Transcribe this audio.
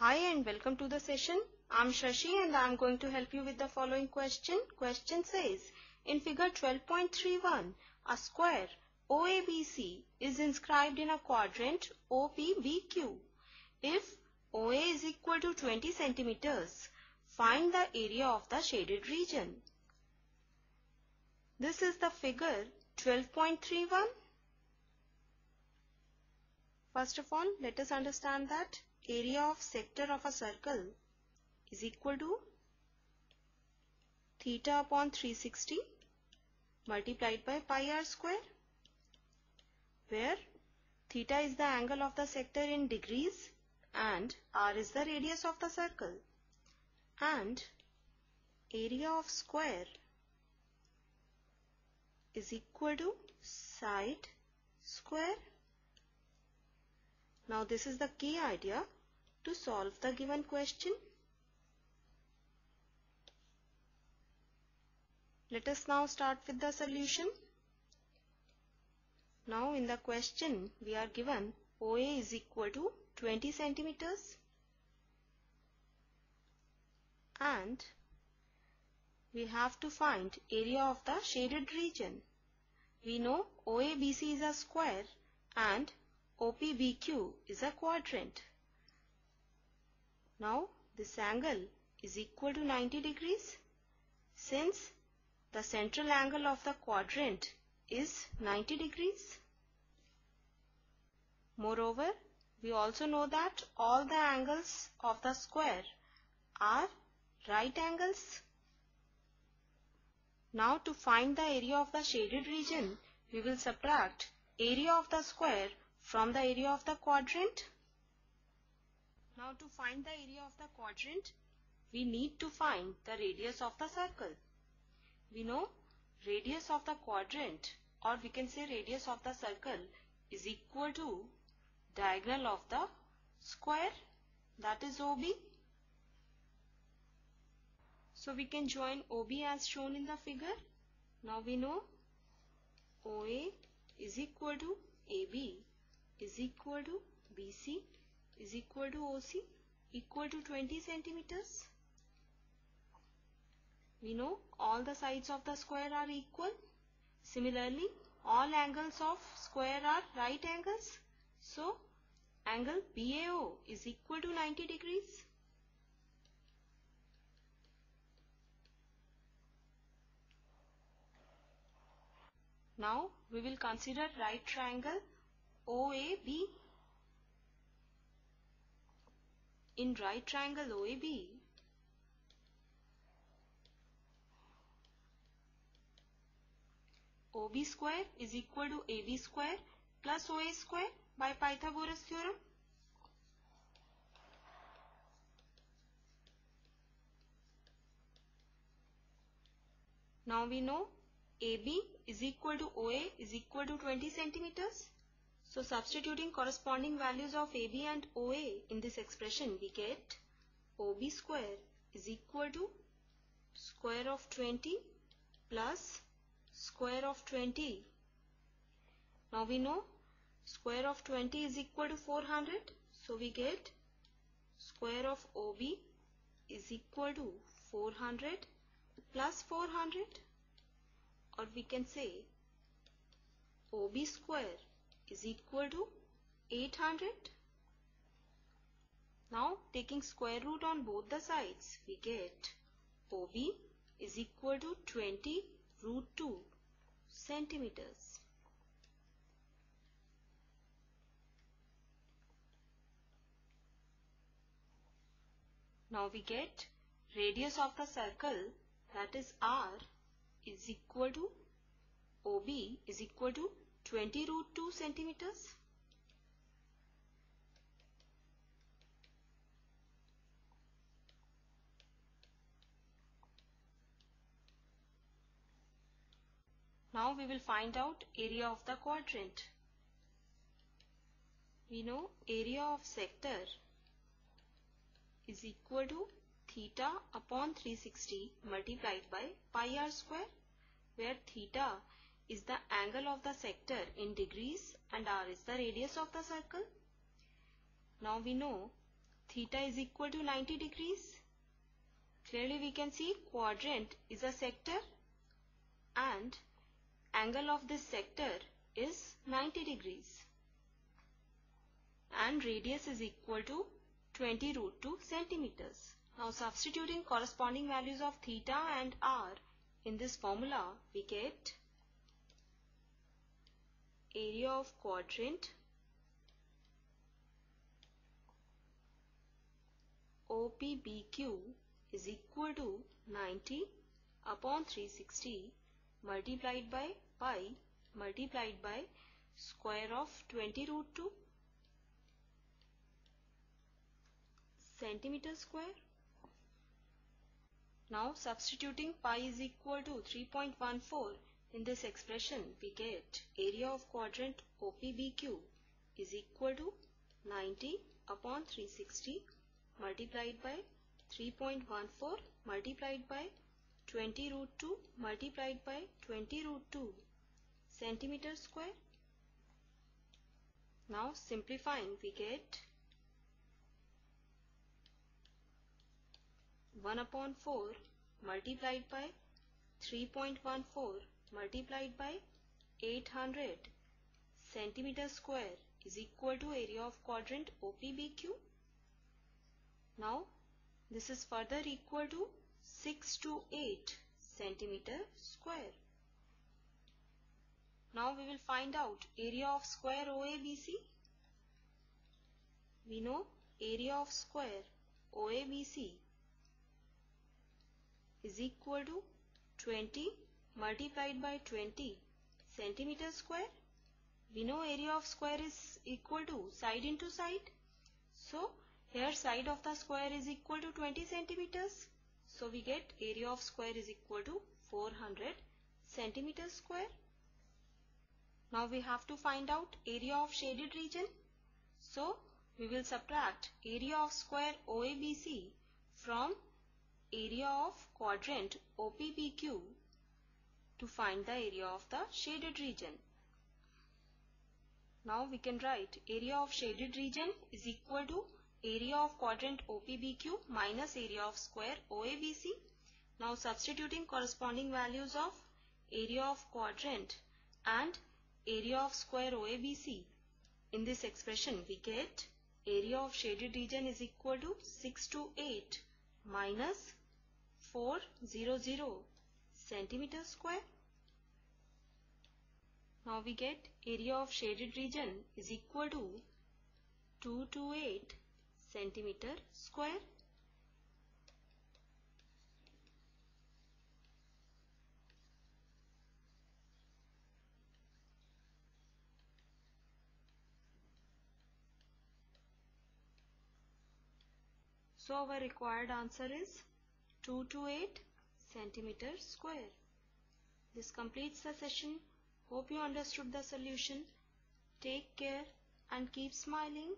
Hi and welcome to the session. I'm Shashi and I'm going to help you with the following question. Question says, in figure 12.31, a square OABC is inscribed in a quadrant OPBQ. If OA is equal to 20 centimeters, find the area of the shaded region. This is the figure 12.31. First of all, let us understand that area of sector of a circle is equal to theta upon 360 multiplied by pi r square where theta is the angle of the sector in degrees and r is the radius of the circle and area of square is equal to side square. Now this is the key idea to solve the given question. Let us now start with the solution. Now in the question we are given OA is equal to 20 centimeters and we have to find area of the shaded region. We know OABC is a square and OPBQ is a quadrant. Now this angle is equal to 90 degrees since the central angle of the quadrant is 90 degrees. Moreover, we also know that all the angles of the square are right angles. Now to find the area of the shaded region, we will subtract area of the square from the area of the quadrant. Now to find the area of the quadrant, we need to find the radius of the circle. We know radius of the quadrant or we can say radius of the circle is equal to diagonal of the square that is OB. So we can join OB as shown in the figure. Now we know OA is equal to AB is equal to BC is equal to OC equal to 20 centimeters. We know all the sides of the square are equal. Similarly, all angles of square are right angles. So, angle BAO is equal to 90 degrees. Now we will consider right triangle OAB. In right triangle OAB, OB square is equal to AB square plus OA square by Pythagoras theorem. Now we know AB is equal to OA is equal to 20 centimeters. So substituting corresponding values of AB and OA in this expression we get OB square is equal to square of 20 plus square of 20. Now we know square of 20 is equal to 400. So we get square of OB is equal to 400 plus 400 or we can say OB square is equal to 800. Now taking square root on both the sides we get OB is equal to 20 root 2 centimeters. Now we get radius of the circle that is R is equal to OB is equal to 20 root 2 centimeters. Now we will find out area of the quadrant. We know area of sector is equal to theta upon 360 multiplied by pi r square where theta is the angle of the sector in degrees and r is the radius of the circle. Now we know theta is equal to 90 degrees. Clearly we can see quadrant is a sector and angle of this sector is 90 degrees and radius is equal to 20 root 2 centimeters. Now substituting corresponding values of theta and r in this formula we get area of quadrant OPBQ is equal to 90 upon 360 multiplied by pi multiplied by square of 20 root 2 centimeter square. Now substituting pi is equal to 3.14 in this expression we get area of quadrant OPBQ is equal to 90 upon 360 multiplied by 3.14 multiplied by 20 root 2 multiplied by 20 root 2 centimeter square. Now simplifying we get 1 upon 4 multiplied by 3.14 multiplied by 800 centimeter square is equal to area of quadrant OPBQ. Now this is further equal to 6 to 8 centimeter square. Now we will find out area of square OABC. We know area of square OABC is equal to 20 multiplied by 20 centimeter square. We know area of square is equal to side into side. So here side of the square is equal to 20 centimeters. So we get area of square is equal to 400 centimeters square. Now we have to find out area of shaded region. So we will subtract area of square OABC from area of quadrant OPBQ to find the area of the shaded region. Now we can write area of shaded region is equal to area of quadrant OPBQ minus area of square OABC. Now substituting corresponding values of area of quadrant and area of square OABC. In this expression we get area of shaded region is equal to 6 to 8 minus 400 centimeter square. Now we get area of shaded region is equal to 228 centimeter square. So our required answer is 228 centimeter square. This completes the session. Hope you understood the solution. Take care and keep smiling.